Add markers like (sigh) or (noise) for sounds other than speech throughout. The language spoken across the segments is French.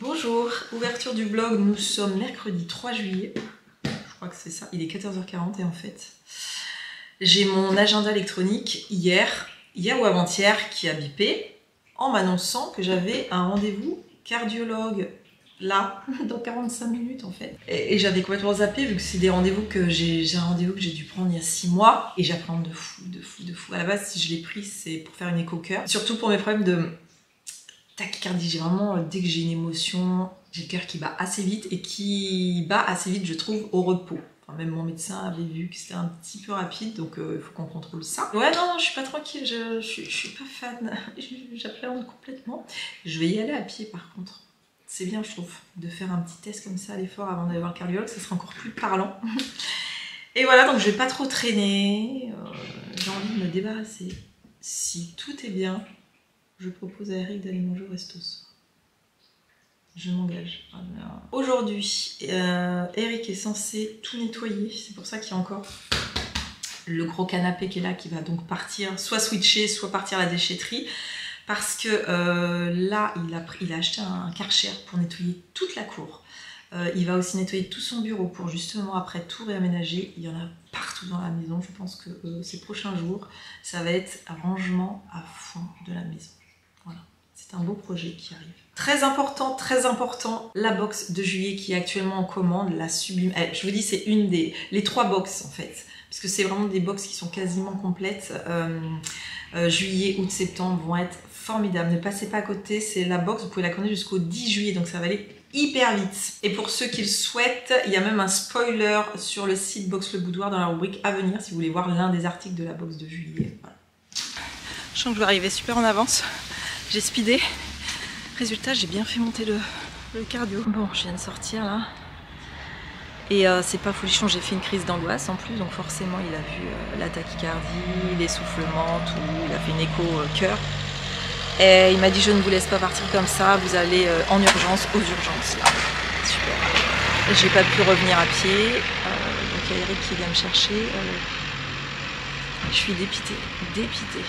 Bonjour, ouverture du blog, nous sommes mercredi 3 juillet. Je crois que c'est ça, il est 14h40 et en fait, j'ai mon agenda électronique hier, hier ou avant-hier, qui a bipé en m'annonçant que j'avais un rendez-vous cardiologue là, (laughs) dans 45 minutes en fait. Et, j'avais complètement zappé vu que c'est des rendez-vous que j'ai, rendez-vous que j'ai dû prendre il y a 6 mois et j'apprends de fou, de fou, de fou. À la base, si je l'ai pris, c'est pour faire une éco-cœur. Surtout pour mes problèmes de tachycardie. J'ai vraiment, euh, dès que j'ai une émotion, j'ai le cœur qui bat assez vite et qui bat assez vite, je trouve, au repos. Enfin, même mon médecin avait vu que c'était un petit peu rapide, donc euh, il faut qu'on contrôle ça. Ouais, non, je suis pas tranquille, je, je, suis pas fan. (laughs) J'appréhende complètement. Je vais y aller à pied par contre. C'est bien, je trouve, de faire un petit test comme ça à l'effort avant d'aller voir le cardiologue, ça sera encore plus parlant. (laughs) Et voilà, donc je vais pas trop traîner. Euh, j'ai envie de me débarrasser. Si tout est bien, je propose à Eric d'aller manger au resto Je m'engage. Aujourd'hui, euh, Eric est censé tout nettoyer. C'est pour ça qu'il y a encore le gros canapé qui est là, qui va donc partir, soit switcher, soit partir à la déchetterie. Parce que euh, là, il a, acheté un karcher pour nettoyer toute la cour. Euh, il va aussi nettoyer tout son bureau pour justement après tout réaménager. Il y en a partout dans la maison. Je pense que ces prochains jours, ça va être rangement à fond de la maison. Voilà, c'est un beau projet qui arrive. Très important, très important, la box de juillet qui est actuellement en commande, la sublime. Eh, je vous dis, c'est une des les trois box en fait, parce que c'est vraiment des box qui sont quasiment complètes. Euh, euh, juillet, août, septembre vont être formidables. Ne passez pas à côté, c'est la box, vous pouvez la connaître jusqu'au 10 juillet, donc ça va aller hyper vite. Et pour ceux qui le souhaitent, il y a même un spoiler sur le site Box Le Boudoir dans la rubrique à venir si vous voulez voir l'un des articles de la box de juillet. Je sens que je vais arriver super en avance. J'ai speedé. Résultat, j'ai bien fait monter le, cardio. Bon, je viens de sortir là. Et euh, c'est pas folichon, j'ai fait une crise d'angoisse en plus, donc forcément il a vu euh, la tachycardie, l'essoufflement, tout, il a fait une écho euh, cœur. Et il m'a dit je ne vous laisse pas partir comme ça, vous allez en urgence, aux urgences là. Super. J'ai pas pu revenir à pied, donc il y a Eric qui vient me chercher. je suis dépitée, dépitée.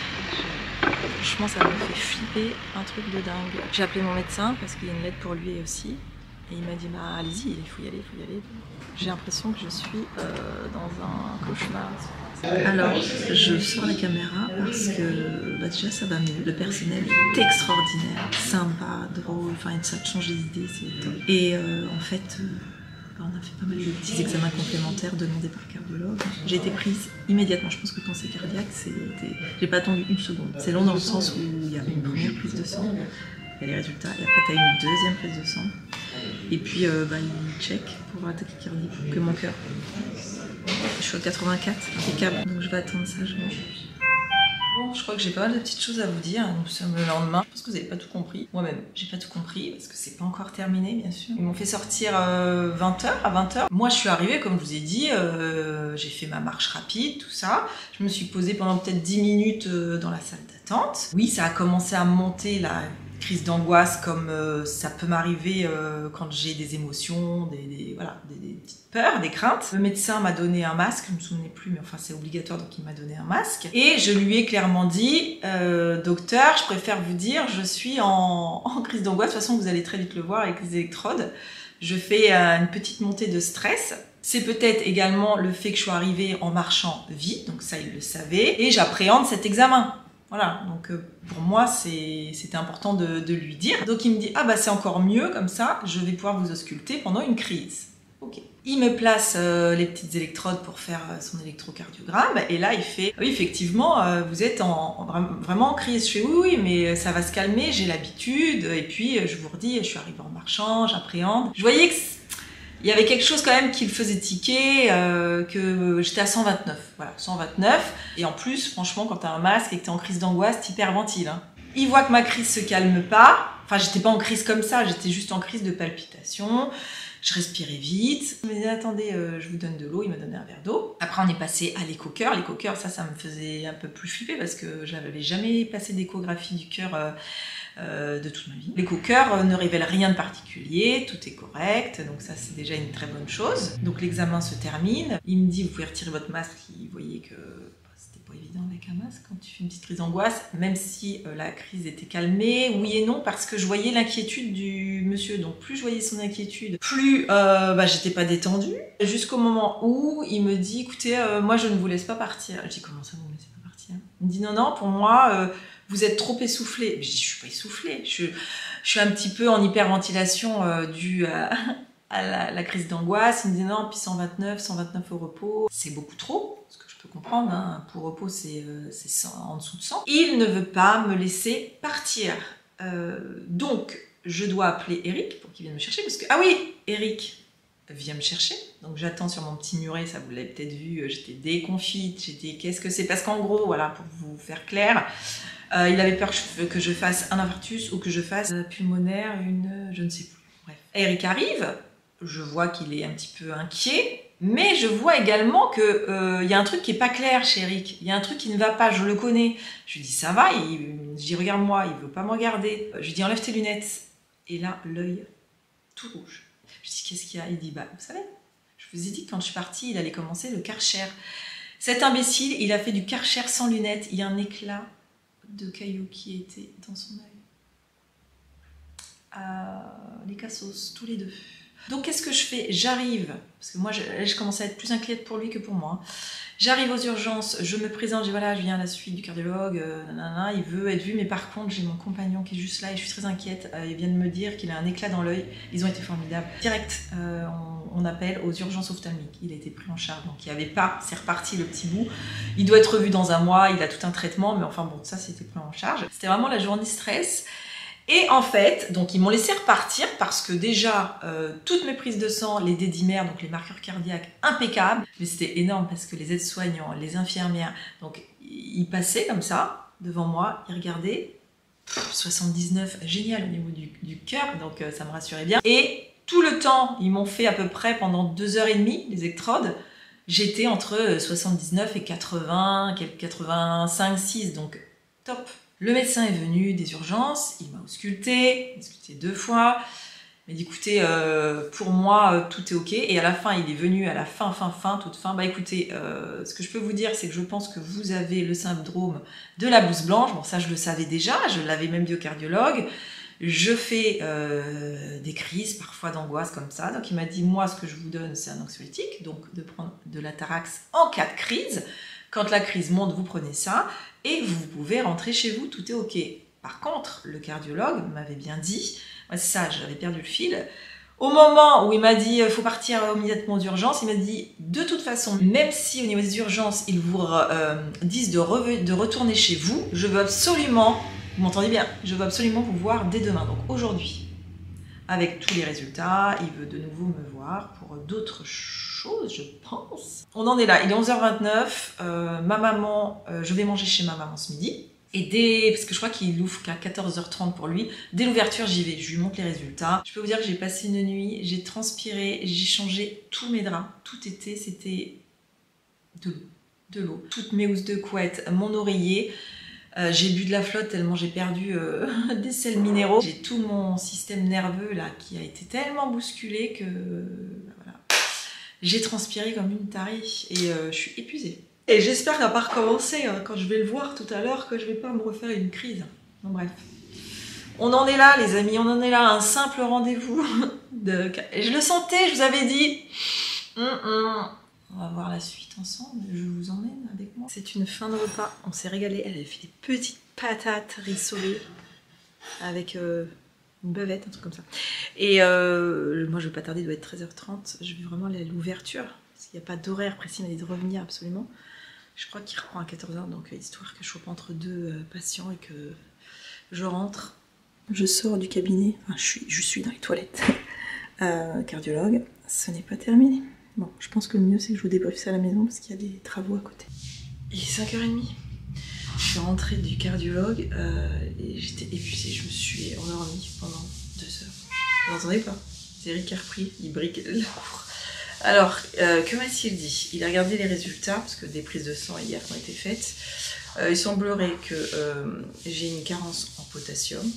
Franchement, ça me fait flipper un truc de dingue. J'ai appelé mon médecin parce qu'il y a une lettre pour lui aussi. Et il m'a dit, bah allez-y, il faut y aller, il faut y aller. J'ai l'impression que je suis euh, dans un cauchemar. Alors, je sors la caméra parce que bah, déjà ça va mieux. Le personnel est extraordinaire, sympa, drôle, enfin ça te change les idées, c'est. Et euh, en fait, euh, on a fait pas mal de petits examens complémentaires demandés par cardiologue. J'ai été prise immédiatement. Je pense que quand c'est cardiaque. J'ai pas attendu une seconde. C'est long dans le sens où il y a une première prise de sang, il y a les résultats, et après tu as une deuxième prise de sang. Et puis euh, bah, il check pour la tachycardie, que mon cœur. Je suis à 84, impeccable. Donc je vais attendre ça, je. Je crois que j'ai pas mal de petites choses à vous dire. Nous sommes le lendemain. Je pense que vous n'avez pas tout compris. Moi-même, j'ai pas tout compris parce que c'est pas encore terminé, bien sûr. Ils m'ont fait sortir 20h euh, à 20h. Moi, je suis arrivée, comme je vous ai dit, euh, j'ai fait ma marche rapide, tout ça. Je me suis posée pendant peut-être 10 minutes euh, dans la salle d'attente. Oui, ça a commencé à monter là crise d'angoisse comme euh, ça peut m'arriver euh, quand j'ai des émotions, des, voilà, des, petites peurs, des craintes. Le médecin m'a donné un masque, je me souvenais plus, mais enfin c'est obligatoire donc il m'a donné un masque. Et je lui ai clairement dit, euh, docteur, je préfère vous dire, je suis en, (laughs) en crise d'angoisse. De toute façon, vous allez très vite le voir avec les électrodes. Je fais une petite montée de stress. C'est peut-être également le fait que je sois arrivée en marchant vite, donc ça il le savait, et j'appréhende cet examen. Voilà, donc euh, pour moi c'était important de, lui dire. Donc il me dit ah bah c'est encore mieux comme ça, je vais pouvoir vous ausculter pendant une crise. Ok. Il me place euh, les petites électrodes pour faire euh, son électrocardiogramme et là il fait oui effectivement vous êtes en, vraiment en crise. Je fais oui oui mais ça va se calmer, j'ai l'habitude et puis je vous redis je suis arrivée en marchant, j'appréhende. Je voyais que il y avait quelque chose quand même qui le faisait tiquer, euh, que j'étais à 129. Voilà, 129. Et en plus, franchement, quand t'as un masque et que t'es en crise d'angoisse, t'hyperventiles. Hein. Il voit que ma crise se calme pas. Enfin, j'étais pas en crise comme ça, j'étais juste en crise de palpitation. Je respirais vite. Il me dit attendez, euh, je vous donne de l'eau. Il m'a donné un verre d'eau. Après, on est passé à l'éco-cœur. L'éco-cœur, ça, ça me faisait un peu plus flipper parce que j'avais jamais passé d'échographie du cœur. Euh, euh, de toute ma vie. L'éco-cœur ne révèle rien de particulier, tout est correct, donc ça c'est déjà une très bonne chose. Donc l'examen se termine, il me dit vous pouvez retirer votre masque, il voyait que bah, c'était pas évident avec un masque quand tu fais une petite crise d'angoisse, même si euh, la crise était calmée, oui et non, parce que je voyais l'inquiétude du monsieur. Donc plus je voyais son inquiétude, plus euh, bah, j'étais pas détendue. Jusqu'au moment où il me dit, écoutez, euh, moi je ne vous laisse pas partir. Je dis, comment ça vous me laissez pas partir? Il me dit, non, non, pour moi, vous êtes trop essoufflé. Je dis, je suis pas essoufflée, je, suis un petit peu en hyperventilation due à la, crise d'angoisse. Il me dit non, puis 129, 129 au repos, c'est beaucoup trop, ce que je peux comprendre. Hein. Pour repos, c'est euh, en dessous de 100. Il ne veut pas me laisser partir. Euh, donc, je dois appeler Eric pour qu'il vienne me chercher. Parce que, ah oui, Eric vient me chercher. Donc, j'attends sur mon petit muret, ça vous l'avez peut-être vu, euh, j'étais déconfite, j'étais qu'est-ce que c'est? Parce qu'en gros, voilà, pour vous faire clair, il avait peur que je, fasse un infarctus ou que je fasse pulmonaire, une. je ne sais plus. Bref. Eric arrive, je vois qu'il est un petit peu inquiet, mais je vois également qu'il euh, y a un truc qui est pas clair chez Eric. Il y a un truc qui ne va pas, je le connais. Je lui dis ça va, il, je dis regarde-moi, il veut pas me regarder. Je lui dis enlève tes lunettes. Et là, l'œil tout rouge. Je dis qu'est-ce qu'il y a? Il dit bah vous savez, je vous ai dit quand je suis partie, il allait commencer le karcher. Cet imbécile, il a fait du karcher sans lunettes. Il y a un éclat de cailloux qui était dans son œil. Ah, les cassos, tous les deux. Donc qu'est-ce que je fais? J'arrive, parce que moi je, commence à être plus inquiète pour lui que pour moi. J'arrive aux urgences, je me présente, je dis voilà, je viens à la suite du cardiologue, euh, il veut être vu, mais par contre j'ai mon compagnon qui est juste là et je suis très inquiète. Euh, il vient de me dire qu'il a un éclat dans l'œil, ils ont été formidables. Direct, euh, on, appelle aux urgences ophtalmiques, il a été pris en charge, donc il n'y avait pas, c'est reparti le petit bout. Il doit être revu dans un mois, il a tout un traitement, mais enfin bon, ça c'était pris en charge. C'était vraiment la journée stress. Et en fait, donc ils m'ont laissé repartir parce que déjà, euh, toutes mes prises de sang, les dédimères, donc les marqueurs cardiaques, impeccables. Mais c'était énorme parce que les aides-soignants, les infirmières, donc ils passaient comme ça devant moi, ils regardaient. 79, génial au niveau du, cœur, donc euh, ça me rassurait bien. Et tout le temps, ils m'ont fait à peu près pendant deux heures et demie les électrodes. J'étais entre 79 et 80, 85, 6, donc top. Le médecin est venu des urgences, il m'a ausculté, ausculté deux fois. Il m'a dit écoutez, euh, pour moi euh, tout est ok. Et à la fin, il est venu à la fin, fin, fin, toute fin. Bah écoutez, euh, ce que je peux vous dire, c'est que je pense que vous avez le syndrome de la blouse blanche. Bon, ça je le savais déjà, je l'avais même dit au cardiologue. Je fais des crises, parfois d'angoisse comme ça. Donc il m'a dit moi, ce que je vous donne, c'est un anxiolytique, donc de prendre de la tarax en cas de crise. Quand la crise monte, vous prenez ça et vous pouvez rentrer chez vous, tout est ok. Par contre, le cardiologue m'avait bien dit, c'est ça, j'avais perdu le fil. Au moment où il m'a dit il faut partir immédiatement d'urgence, il m'a dit de toute façon, même si au niveau des urgences ils vous euh, disent de, de retourner chez vous, je veux absolument, vous m'entendez bien, je veux absolument vous voir dès demain, donc aujourd'hui avec tous les résultats. Il veut de nouveau me voir pour d'autres choses, je pense. On en est là, il est 11h29. Euh, ma maman, euh, je vais manger chez ma maman ce midi. Et dès, parce que je crois qu'il ouvre qu'à 14h30 pour lui, dès l'ouverture, j'y vais, je lui montre les résultats. Je peux vous dire que j'ai passé une nuit, j'ai transpiré, j'ai changé tous mes draps. Tout était, c'était de l'eau. De l'eau. Toutes mes housses de couette, mon oreiller. Euh, j'ai bu de la flotte tellement j'ai perdu euh, (laughs) des sels minéraux. J'ai tout mon système nerveux là qui a été tellement bousculé que bah, voilà. j'ai transpiré comme une tarée et euh, je suis épuisée. Et j'espère qu'à part recommencer hein, quand je vais le voir tout à l'heure que je vais pas me refaire une crise. Bon bref. On en est là les amis, on en est là, un simple rendez-vous. (laughs) De... Je le sentais, je vous avais dit. Hum, hum. On va voir la suite ensemble. Je vous emmène avec moi. C'est une fin de repas. On s'est régalé. Elle avait fait des petites patates rissolées avec euh, une bavette, un truc comme ça. Et euh, moi, je vais pas tarder, il doit être 13h30. Je vais vraiment l'ouverture. Parce qu'il n'y a pas d'horaire précis, il m'a dit de revenir absolument. Je crois qu'il reprend à 14h, donc euh, histoire que je sois pas entre deux patients et que je rentre. Je sors du cabinet, enfin, je suis dans les toilettes. (laughs) cardiologue, ce n'est pas terminé. Bon, je pense que le mieux c'est que je vous débriefe ça à la maison parce qu'il y a des travaux à côté. Il est 5h30. Je suis rentrée du cardiologue euh, et j'étais épuisée. Je me suis endormie pendant deux heures. Vous n'entendez pas? C'est Eric qui a repris, il brique la cour. Alors, euh, que m'a-t-il dit? Il a regardé les résultats parce que des prises de sang hier ont été faites. Euh, il semblerait que j'ai une carence en potassium,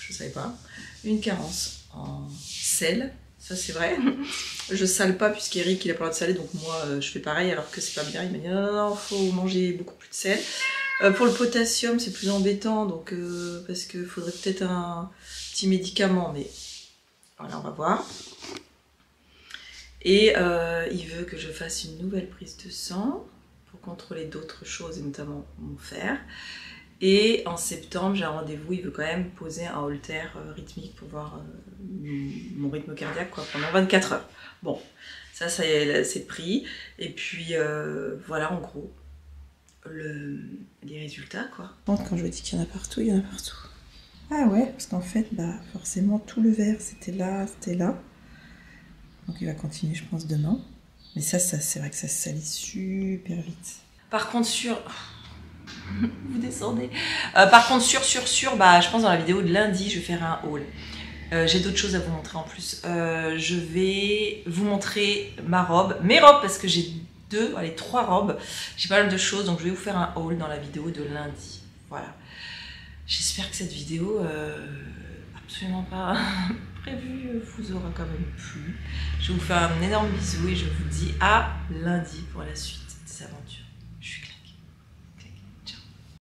je ne savais pas, une carence en sel, Ça, c'est vrai. (laughs) je sale pas puisqu'Eric, il a pas le droit de saler, donc moi, euh, je fais pareil alors que c'est pas bien. Il m'a dit non, non, non, faut manger beaucoup plus de sel. Euh, pour le potassium, c'est plus embêtant, donc euh, parce qu'il faudrait peut-être un petit médicament, mais voilà, on va voir. Et il veut que je fasse une nouvelle prise de sang pour contrôler d'autres choses, et notamment mon fer. Et en septembre, j'ai un rendez-vous, il veut quand même poser un holter euh, rythmique pour voir euh, mon rythme cardiaque quoi, pendant 24 heures. Bon, ça, ça c'est pris. Et puis euh, voilà, en gros, le, les résultats quoi. Quand je vous dis qu'il y en a partout, il y en a partout. Ah ouais, parce qu'en fait, bah, forcément, tout le verre, c'était là, c'était là. Donc il va continuer, je pense, demain. Mais ça, ça c'est vrai que ça se salit super vite. Par contre, sur... Vous descendez. Euh, par contre, sur, sur, sur, bah, je pense dans la vidéo de lundi, je vais faire un haul. Euh, J'ai d'autres choses à vous montrer en plus. Euh, je vais vous montrer ma robe, mes robes, parce que j'ai deux, allez, trois robes. J'ai pas mal de choses, donc je vais vous faire un haul dans la vidéo de lundi. Voilà. J'espère que cette vidéo, absolument pas (laughs) prévue, vous aura quand même plu. Je vous fais un énorme bisou et je vous dis à lundi pour la suite des aventures.